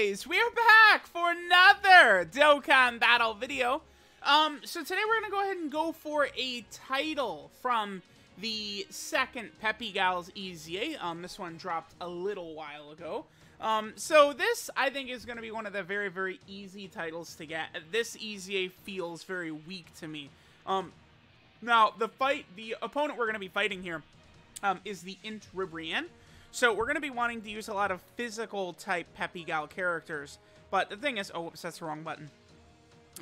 guys, we're back for another Dokkan Battle video. Um, so today we're gonna go ahead and go for a title from the second Peppy Gals EZA. Um, this one dropped a little while ago. Um, so this, I think, is gonna be one of the very, very easy titles to get. This EZA feels very weak to me. Um, now, the fight, the opponent we're gonna be fighting here, um, is the Int Ribrianne. So we're going to be wanting to use a lot of physical type Peppy Gal characters. But the thing is, oh, whoops, that's the wrong button.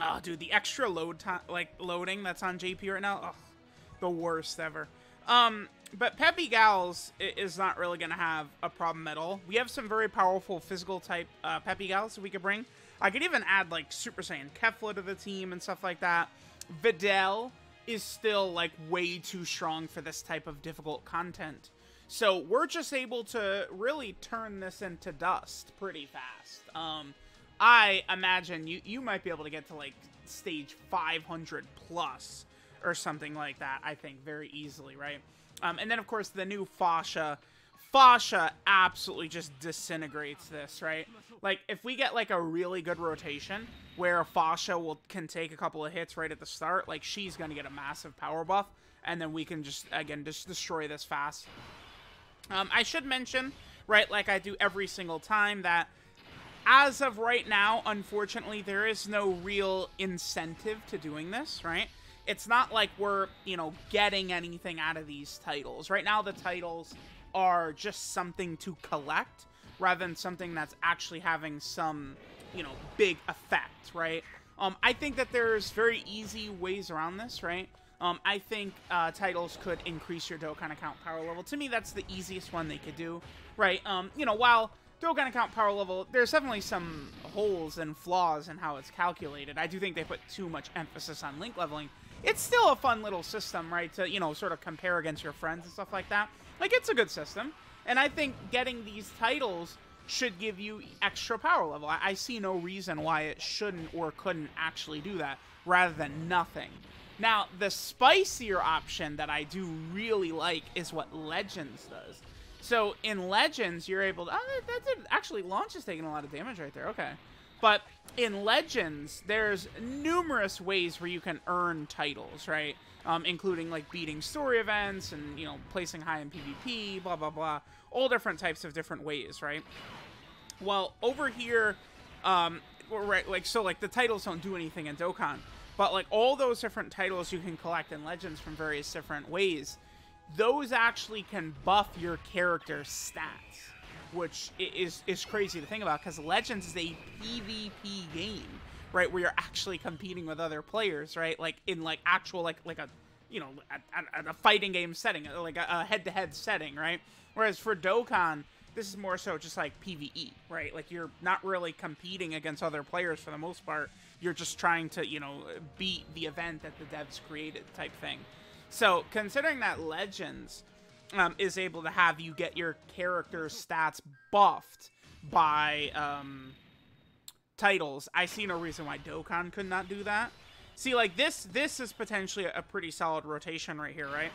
Oh, dude, the extra load time, like loading that's on JP right now, ugh, the worst ever. Um, but Peppy Gals is not really going to have a problem at all. We have some very powerful physical type uh, Peppy Gals we could bring. I could even add like Super Saiyan Kefla to the team and stuff like that. Videl is still like way too strong for this type of difficult content. So we're just able to really turn this into dust pretty fast. Um, I imagine you you might be able to get to like stage 500 plus or something like that. I think very easily, right? Um, and then of course the new Fasha. Fasha absolutely just disintegrates this, right? Like if we get like a really good rotation where Fasha will can take a couple of hits right at the start, like she's gonna get a massive power buff, and then we can just again just destroy this fast. Um, I should mention, right, like I do every single time, that as of right now, unfortunately, there is no real incentive to doing this, right? It's not like we're, you know, getting anything out of these titles. Right now, the titles are just something to collect rather than something that's actually having some, you know, big effect, right? Um, I think that there's very easy ways around this, right? Um, I think uh, titles could increase your Dokkan account power level. To me, that's the easiest one they could do, right? Um, you know, while Dokkan account power level, there's definitely some holes and flaws in how it's calculated. I do think they put too much emphasis on link leveling. It's still a fun little system, right, to, you know, sort of compare against your friends and stuff like that. Like, it's a good system. And I think getting these titles should give you extra power level. I, I see no reason why it shouldn't or couldn't actually do that, rather than nothing. Now, the spicier option that I do really like is what Legends does. So in Legends, you're able to... Oh, that's it. Actually, Launch is taking a lot of damage right there. Okay. But in Legends, there's numerous ways where you can earn titles, right? Um, including, like, beating story events and, you know, placing high in PvP, blah, blah, blah. All different types of different ways, right? Well, over here, um, right, like, so, like, the titles don't do anything in Dokkan. But like all those different titles you can collect in Legends from various different ways, those actually can buff your character stats, which is is crazy to think about because Legends is a PvP game, right? Where you're actually competing with other players, right? Like in like actual like like a you know a, a fighting game setting, uh, like a head to head setting, right? Whereas for Dokkan, this is more so just like PVE, right? Like you're not really competing against other players for the most part you're just trying to, you know, beat the event that the devs created type thing. So, considering that Legends um, is able to have you get your character's stats buffed by um, titles, I see no reason why Dokkan could not do that. See, like, this this is potentially a pretty solid rotation right here, right?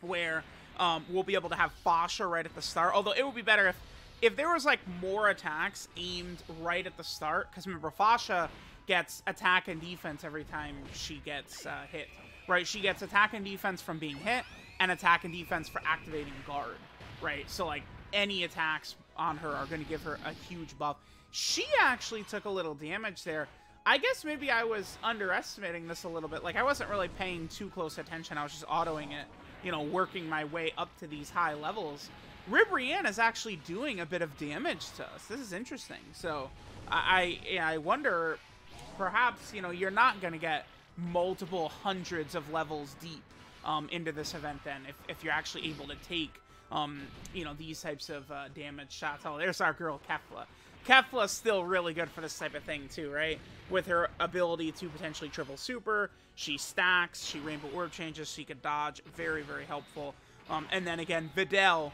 Where um, we'll be able to have Fasha right at the start. Although it would be better if if there was, like, more attacks aimed right at the start. Because remember, Fasha gets attack and defense every time she gets uh, hit. Right? She gets attack and defense from being hit, and attack and defense for activating guard. Right? So, like, any attacks on her are going to give her a huge buff. She actually took a little damage there. I guess maybe I was underestimating this a little bit. Like, I wasn't really paying too close attention. I was just autoing it, you know, working my way up to these high levels. Ribrianne is actually doing a bit of damage to us. This is interesting. So, I I, I wonder perhaps, you know, you're not going to get multiple hundreds of levels deep um, into this event then, if, if you're actually able to take, um, you know, these types of uh, damage shots. Oh, there's our girl, Kefla. Kefla's still really good for this type of thing, too, right? With her ability to potentially triple super, she stacks, she rainbow orb changes, she could dodge. Very, very helpful. Um, and then again, Videl.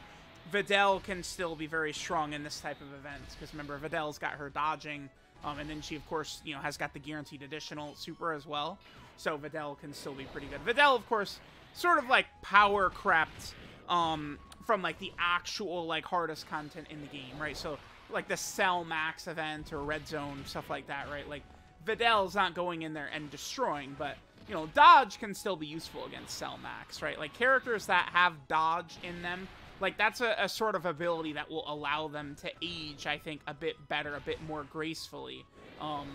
Videl can still be very strong in this type of events, because remember, Videl's got her dodging, um, and then she, of course, you know, has got the guaranteed additional super as well. So Videl can still be pretty good. Videl, of course, sort of like power crept um, from like the actual like hardest content in the game, right? So like the Cell Max event or Red Zone stuff like that, right? Like Videl's not going in there and destroying, but you know, dodge can still be useful against Cell Max, right? Like characters that have dodge in them, like that's a, a sort of ability that will allow them to age, I think, a bit better, a bit more gracefully. Um,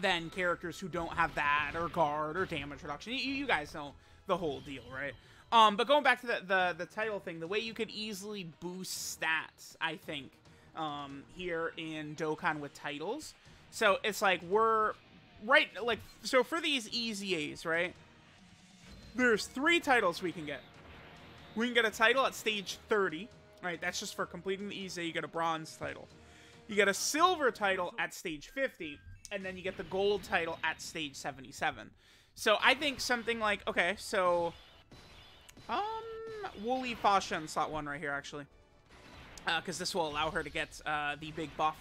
than characters who don't have that or guard or damage reduction. You, you guys know the whole deal, right? Um, but going back to the, the, the title thing, the way you could easily boost stats, I think, um, here in Dokkan with titles. So it's like we're right, like so for these EZAs, right? There's three titles we can get. We can get a title at stage 30, right? That's just for completing the EZA. You get a bronze title. You get a silver title at stage 50, and then you get the gold title at stage 77. So I think something like okay, so um, Wooly Fasha in slot one right here actually, because uh, this will allow her to get uh, the big buff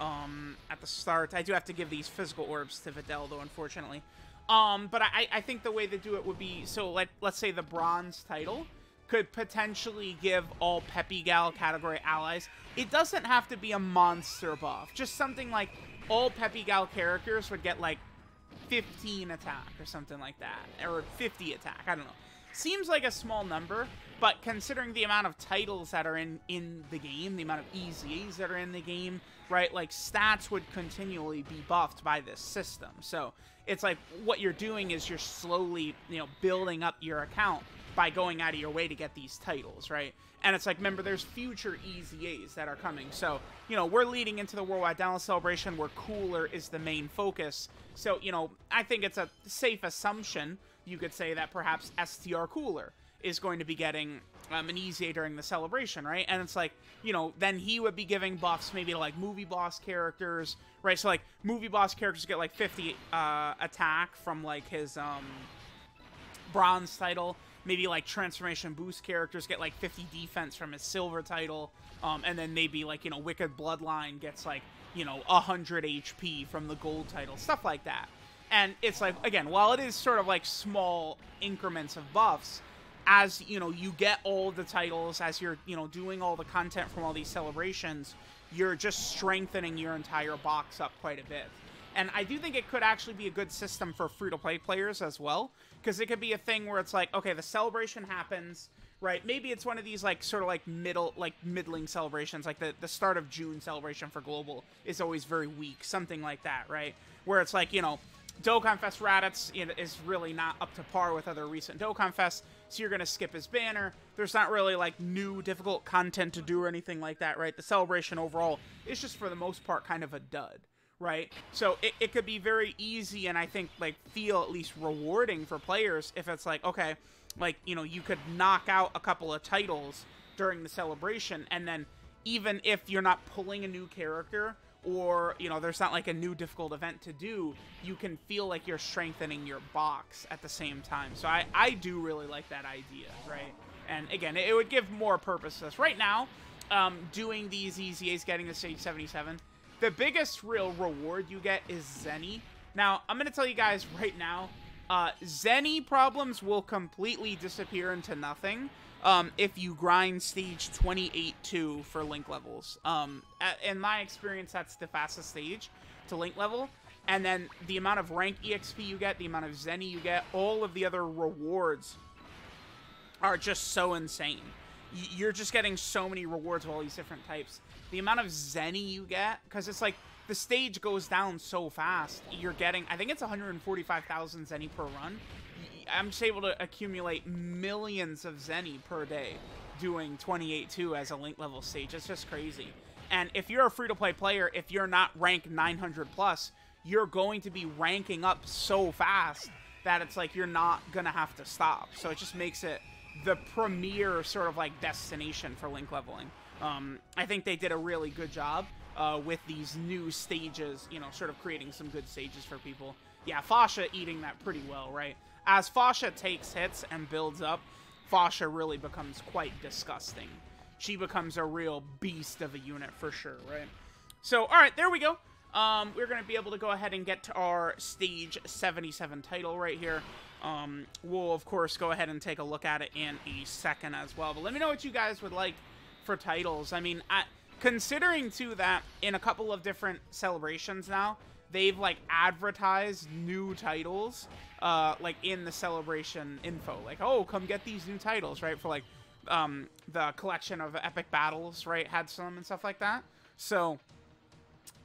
um, at the start. I do have to give these physical orbs to Videl though, unfortunately. Um, but I, I think the way to do it would be so let let's say the bronze title could potentially give all Peppy Gal category allies. It doesn't have to be a monster buff. Just something like all Peppy Gal characters would get like 15 attack or something like that. Or 50 attack. I don't know. Seems like a small number, but considering the amount of titles that are in, in the game, the amount of EZAs that are in the game, right, like stats would continually be buffed by this system. So it's like what you're doing is you're slowly, you know, building up your account by going out of your way to get these titles, right? And it's like, remember, there's future EZAs that are coming. So, you know, we're leading into the Worldwide Download Celebration where Cooler is the main focus. So, you know, I think it's a safe assumption, you could say, that perhaps STR Cooler is going to be getting um, an EZA during the celebration, right? And it's like, you know, then he would be giving buffs maybe to like movie boss characters, right? So like movie boss characters get like 50 uh, attack from like his um, bronze title, maybe like transformation boost characters get like 50 defense from his silver title um, and then maybe like you know wicked bloodline gets like you know 100 hp from the gold title stuff like that. And it's like again while it is sort of like small increments of buffs as you know you get all the titles as you're you know doing all the content from all these celebrations you're just strengthening your entire box up quite a bit and I do think it could actually be a good system for free to play players as well. Because it could be a thing where it's like, okay, the celebration happens, right? Maybe it's one of these like sort of like middle, like middling celebrations. Like the, the start of June celebration for Global is always very weak. Something like that, right? Where it's like, you know, Dokkan Fest Raditz is really not up to par with other recent Dokkan Fests, so you're going to skip his banner. There's not really, like, new difficult content to do or anything like that, right? The celebration overall is just, for the most part, kind of a dud right? So it, it could be very easy and I think like feel at least rewarding for players if it's like, okay, like, you know, you could knock out a couple of titles during the celebration and then even if you're not pulling a new character or, you know, there's not like a new difficult event to do, you can feel like you're strengthening your box at the same time. So I, I do really like that idea, right? And again, it would give more purpose to this. Right now, um, doing these EZAs, getting to stage 77, the biggest real reward you get is Zeni. Now, I'm going to tell you guys right now, uh, Zeni problems will completely disappear into nothing um, if you grind stage 28-2 for link levels. Um, in my experience, that's the fastest stage to link level. And then the amount of rank EXP you get, the amount of Zeni you get, all of the other rewards are just so insane. You're just getting so many rewards of all these different types the amount of zeni you get, because it's like the stage goes down so fast. You're getting, I think it's 145,000 zeni per run. I'm just able to accumulate millions of zeni per day doing 28-2 as a link level stage. It's just crazy. And if you're a free-to-play player, if you're not rank 900 plus, you're going to be ranking up so fast that it's like you're not gonna have to stop. So it just makes it the premier sort of like destination for link leveling. Um, I think they did a really good job uh, with these new stages, you know, sort of creating some good stages for people. Yeah, Fasha eating that pretty well, right? As Fasha takes hits and builds up, Fasha really becomes quite disgusting. She becomes a real beast of a unit for sure, right? So, all right, there we go. um, we're going to be able to go ahead and get to our Stage 77 title right here. Um, we'll, of course, go ahead and take a look at it in a second as well. But let me know what you guys would like for titles. I mean, I, considering, too, that in a couple of different celebrations now, they've, like, advertised new titles, uh, like, in the celebration info. Like, oh, come get these new titles, right? For, like, um, the collection of epic battles, right? Had some and stuff like that. So,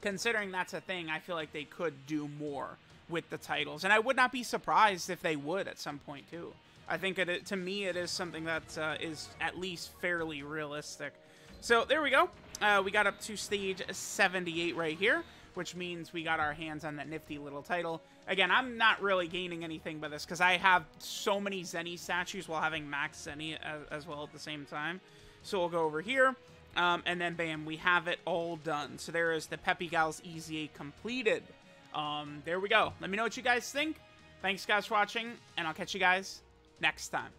considering that's a thing, I feel like they could do more with the titles, and I would not be surprised if they would at some point too. I think it to me it is something that uh, is at least fairly realistic. So there we go. Uh, we got up to stage 78 right here, which means we got our hands on that nifty little title. Again, I'm not really gaining anything by this because I have so many Zeni statues while having max Zeni as, as well at the same time. So we'll go over here. Um, and then bam, we have it all done. So there is the Peppy Gals EZA completed. Um, there we go. Let me know what you guys think. Thanks guys for watching, and I'll catch you guys next time.